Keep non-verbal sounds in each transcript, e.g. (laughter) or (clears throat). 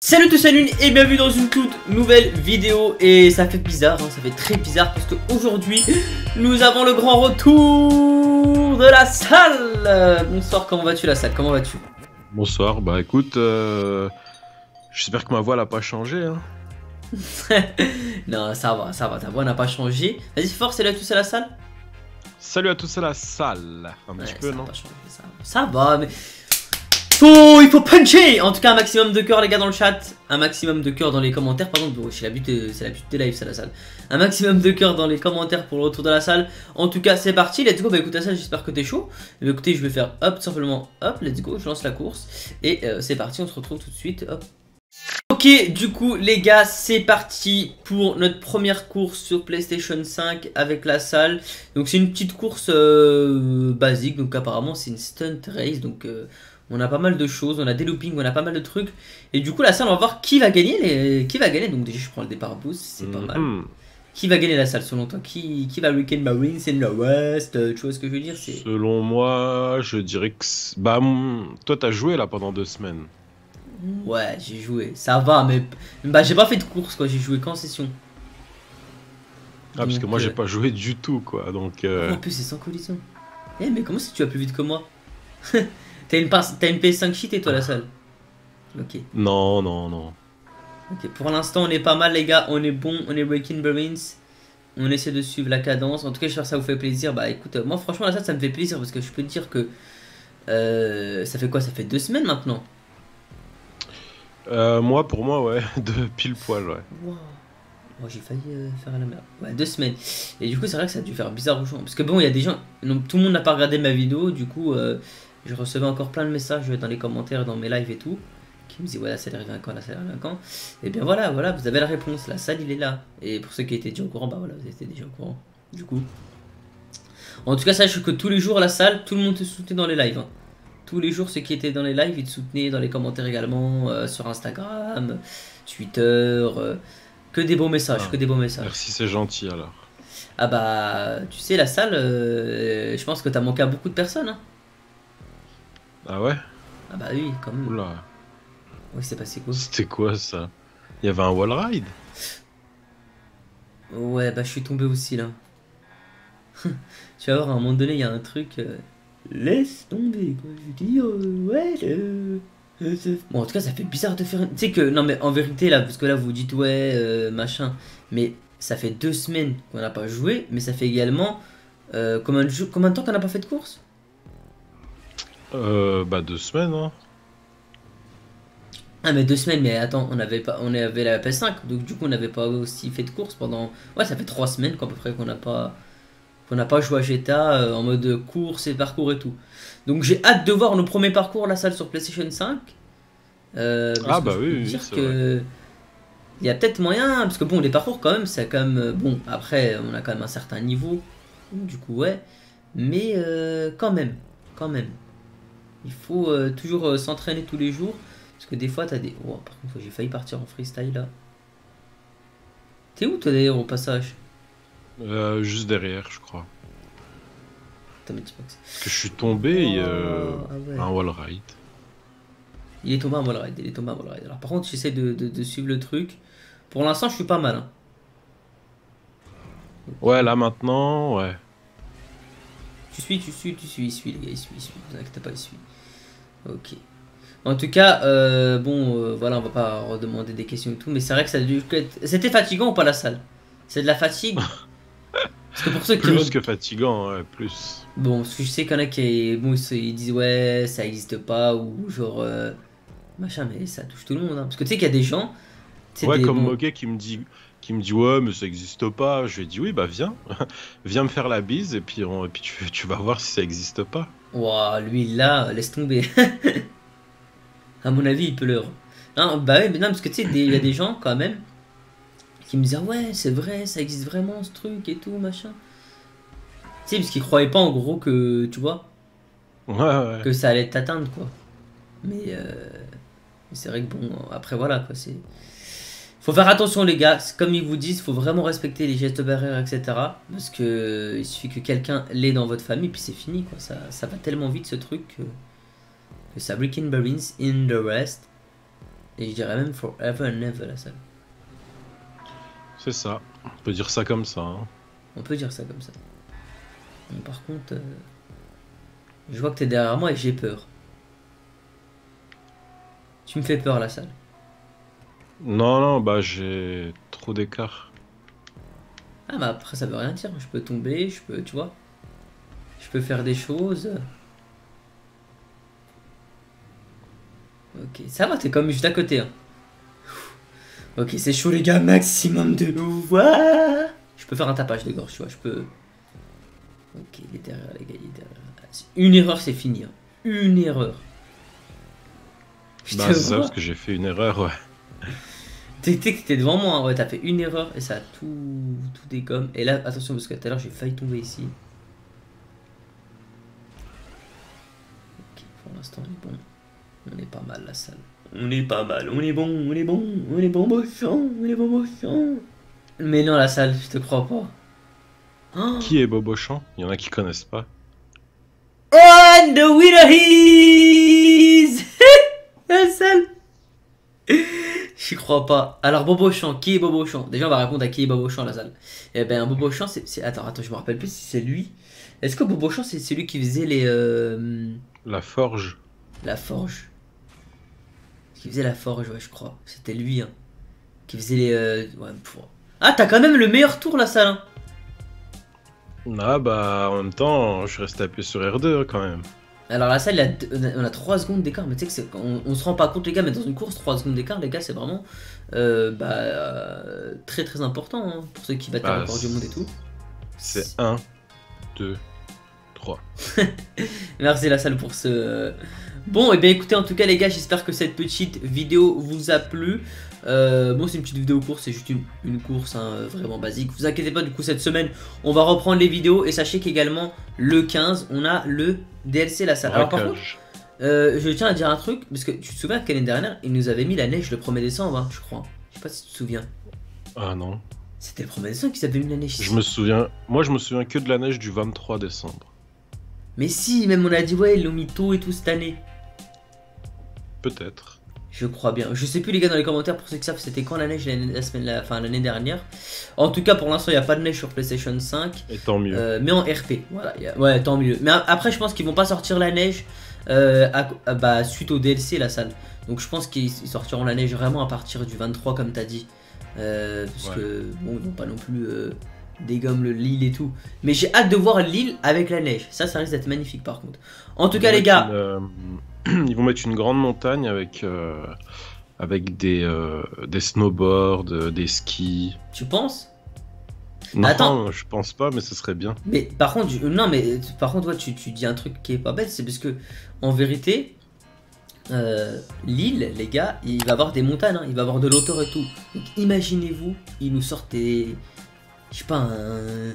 Salut tous, salut et bienvenue dans une toute nouvelle vidéo Et ça fait bizarre, hein, ça fait très bizarre parce qu'aujourd'hui nous avons le grand retour de la salle Bonsoir, comment vas-tu la salle, comment vas-tu? Bonsoir, bah écoute, euh, j'espère que ma voix n'a pas changé hein. (laughs) non, ça va, ça va, ta voix n'a pas changé. Vas-y, fort, salut à tous à la salle. Salut à tous à la salle. Un petit peu, non? ça, ça, va, mais. Il faut puncher En tout cas, un maximum de cœur, les gars, dans le chat. Un maximum de cœur dans les commentaires. Pardon, c'est l'habitude des lives, c'est la salle. Un maximum de cœur dans les commentaires pour le retour de la salle. En tout cas, c'est parti. Let's go. Bah écoutez ça, j'espère que t'es chaud. Bah, écoutez, je vais faire hop, simplement hop, let's go. Je lance la course. Et euh, c'est parti, on se retrouve tout de suite. Hop. Ok, du coup, les gars, c'est parti pour notre première course sur PlayStation 5 avec la salle. Donc, c'est une petite course euh, basique. Donc, apparemment, c'est une stunt race. Donc, euh, on a pas mal de choses, on a des loopings, on a pas mal de trucs. Et du coup, la salle, on va voir qui va gagner. Les... Qui va gagner Donc, déjà, je prends le départ boost, c'est pas mal. Mhm. Qui va gagner la salle selon toi? Qui, qui va Weekend Marines in the West Tu vois ce que je veux dire Selon moi, je dirais que. Bah, toi, t'as joué là pendant deux semaines. Ouais, j'ai joué. Ça va, mais. Bah, j'ai pas fait de course, quoi. J'ai joué qu'en session. Ah, parce que moi, j'ai euh, pas joué du tout, quoi. Donc. Euh... en plus, c'est sans collision. Eh, mais comment si tu vas plus vite que moi? (laughs) T'as une, une PS5 cheat et toi, la salle Ok. Non, non, non. Ok, pour l'instant, on est pas mal, les gars. On est bon, on est Breaking Marines. On essaie de suivre la cadence. En tout cas, j'espère que ça vous fait plaisir. Bah, écoute, moi, franchement, la salle, ça me fait plaisir parce que je peux te dire que. Euh, ça fait quoi? Ça fait deux semaines maintenant euh, moi, pour moi, ouais, (laughs) de pile poil, ouais. Moi, j'ai failli euh, faire la merde. Ouais, deux semaines. Et du coup, c'est vrai que ça a dû faire bizarre aux gens. Parce que bon, il y a des gens. tout le monde n'a pas regardé ma vidéo. Du coup, euh, je recevais encore plein de messages dans les commentaires, dans mes lives et tout. Qui me disaient, voilà, ça arrive à quand, arrive à quand. Et bien voilà, voilà, vous avez la réponse. La salle, il est là. Et pour ceux qui étaient déjà au courant, bah voilà, vous étiez déjà au courant. Du coup. En tout cas, sache que tous les jours, la salle, tout le monde te soutient dans les lives. Hein tous les jours ceux qui étaient dans les lives, ils te soutenaient dans les commentaires également, euh, sur Instagram, Twitter, euh, que des beaux messages, ah. que des beaux messages. Merci, c'est gentil alors. Ah bah, tu sais, la salle, euh, je pense que t'as manqué à beaucoup de personnes. Hein. Ah ouais Ah bah oui, quand même. Oula. Oui, c'est passé quoi C'était quoi ça? Il y avait un wall ride? Ouais, bah je suis tombé aussi là. (laughs) tu vas voir, à un moment donné, il y a un truc laisse tomber, quoi. Je dis, euh, ouais, euh, euh, Bon, en tout cas, ça fait bizarre de faire. Tu sais que, non, mais en vérité, là, parce que là, vous dites, ouais, machin. Mais ça fait deux semaines qu'on n'a pas joué, mais ça fait également. combien, de combien de temps qu'on n'a pas fait de course? Euh, bah, deux semaines, hein. Ah mais deux semaines, mais attends, on avait pas, on avait la PS5, donc du coup on n'avait pas aussi fait de course pendant, ouais ça fait trois semaines quoi, à peu près qu'on n'a pas, qu'on n'a pas joué à GTA euh, en mode course et parcours et tout. Donc j'ai hâte de voir nos premiers parcours la salle sur PlayStation 5. Euh, ah bah oui, oui que il y a peut-être moyen parce que bon les parcours quand même c'est quand même bon après on a quand même un certain niveau du coup ouais mais quand même quand même il faut toujours s'entraîner tous les jours parce que des fois t'as des oh, par contre j'ai failli partir en freestyle là t'es où toi d'ailleurs au passage? Euh, juste derrière, je crois. Que je suis tombé oh, ah un wall ride. Il est tombé un wall ride, il est tombé un wall ride. Alors par contre, j'essaie de, de, suivre le truc. Pour l'instant, je suis pas mal. Hein. Ouais, là maintenant, ouais. Tu suis, tu suis, tu suis, il suit, les gars, il suit, il suit. Ne vous inquiétez pas, il suit. Ok. En tout cas, euh, bon, euh, voilà, on va pas redemander des questions et tout, mais c'est vrai que ça a dû C'était fatigant ou pas la salle? C'est de la fatigue? (laughs) Parce que pour ceux qui plus que fatigant, ouais, plus. Bon, parce que je sais qu'il y en a qui bon, ils disent ouais, ça existe pas, ou genre euh, machin, mais ça touche tout le monde. Hein. Parce que tu sais qu'il y a des gens. Ouais, comme bon... qui me dit qui me dit ouais mais ça existe pas je lui ai dit oui bah viens (laughs) viens me faire la bise et puis, et puis tu, tu, vas voir si ça existe pas Ouah, lui là laisse tomber. (laughs) À mon avis il peut leur non bah ouais mais non parce que tu sais il y a des gens quand même qui me disaient ouais c'est vrai ça existe vraiment ce truc et tout machin. Tu sais parce qu'ils croyaient pas en gros que tu vois que ça allait t'atteindre quoi. Euh, mais, c'est vrai que bon après voilà quoi c'est faut faire attention les gars comme ils vous disent faut vraiment respecter les gestes barrières etc parce que il suffit que quelqu'un l'ait dans votre famille puis c'est fini quoi ça, ça va tellement vite ce truc que, que ça break in in the rest Et je dirais même forever and ever la salle. C'est ça. On peut dire ça comme ça. hein. On peut dire ça comme ça. Mais par contre, euh, je vois que t'es derrière moi et j'ai peur. Tu me fais peur la salle. Non, non, bah j'ai trop d'écart. Ah bah après ça veut rien dire. Je peux tomber, je peux, tu vois. Je peux faire des choses. Ok, ça va, t'es comme juste à côté. hein. Ok, c'est chaud les gars, maximum de voix. Je peux faire un tapage de gorge, tu vois, je peux... Ok, il est derrière les gars, il est derrière. Une erreur, c'est fini. hein. Une erreur. Je Bah c'est ça, parce que j'ai fait une erreur, ouais. T'es devant moi, hein, ouais, t'as fait une erreur et ça a tout, tout dégomme. Et là, attention, parce que tout à l'heure j'ai failli tomber ici. Ok, pour l'instant on est bon. On est pas mal la salle. On est pas mal, on est bon, on est bon, on est bon bochon, on est bon bochon. Mais non, la salle, je te crois pas. Oh, Qui est Bobochon Il y en a qui connaissent pas. And the winner is la salle. J'y crois pas. Alors Bobochon, qui est Bobochon? Déjà on va répondre à qui est Bobochon la salle. Eh ben Bobochon c'est... c'est- Attends, attends, je me rappelle plus si c'est lui. Est-ce que Bobochon c'est celui qui faisait les... euh, La forge. La forge Qui faisait la forge, ouais je crois. C'était lui, hein. Qui faisait les... euh, Ouais. Ah t'as quand même le meilleur tour la salle, hein. Ah bah en même temps, je suis resté appuyé sur R2 hein, quand même. Alors la salle, il a on a- on a 3 secondes d'écart, mais tu sais que c'est, on, on se rend pas compte les gars, mais dans une course, 3 secondes d'écart, les gars, c'est vraiment euh, bah, euh, très très important hein, pour ceux qui battent Bah, le record du monde et tout. C'est 1, 2, 3. Merci la salle pour ce... Bon, et bien écoutez, en tout cas les gars, j'espère que cette petite vidéo vous a plu. Euh, bon, c'est une petite vidéo course, c'est juste une, une course hein, vraiment basique. Vous inquiétez pas, du coup, cette semaine, on va reprendre les vidéos. Et sachez qu'également, le 15, on a le DLC la salle. Alors par contre, Euh, je tiens à dire un truc, parce que tu te souviens que l'année dernière, ils nous avaient mis la neige le 1er décembre, hein, je crois. Je sais pas si tu te souviens. Ah non. C'était le 1er décembre qu'ils avaient mis la neige. Je me souviens. Moi je me souviens que de la neige du 23 décembre. Mais si, même on a dit, ouais, ils l'ont mis tôt et tout cette année. Peut-être. Je crois bien. Je sais plus les gars dans les commentaires pour ceux qui savent c'était quand la neige l'année la semaine la, enfin, l'année dernière. En tout cas pour l'instant il n'y a pas de neige sur PlayStation 5. Et tant mieux. euh, mais en RP. Voilà, a- ouais tant mieux. Mais après je pense qu'ils vont pas sortir la neige euh, à- à- bah, suite au DLC la salle. Donc je pense qu'ils ils sortiront la neige vraiment à partir du 23 comme t'as dit. Euh, parce Ouais. que bon ils vont pas non plus euh, dégommer le l'île et tout. Mais j'ai hâte de voir l'île avec la neige. Ça ça risque d'être magnifique par contre. En tout cas les gars. une, euh, (clears throat) ils vont mettre une grande montagne avec, euh, avec des, euh, des snowboards, euh, des skis. Tu penses? Non, Attends. je pense pas, mais ce serait bien. Mais par contre, je- non, mais par contre, toi, tu, tu dis un truc qui est pas bête, c'est parce que en vérité, euh, l'île, les gars, il va avoir des montagnes, hein, il va avoir de l'auteur et tout. Donc imaginez-vous, il nous sort des, je sais pas, un,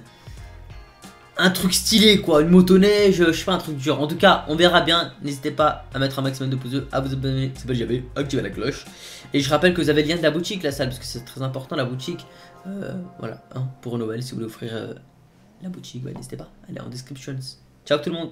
un truc stylé quoi, une motoneige, je sais pas, un truc dur. En tout cas, on verra bien. N'hésitez pas à mettre un maximum de pouces bleus, à vous abonner, c'est pas fait, activer la cloche. Et je rappelle que vous avez le lien de la boutique, la salle, parce que c'est très important la boutique. Euh, voilà, hein, pour Noël, si vous voulez offrir euh, la boutique, n'hésitez pas, allez en description. Ciao tout le monde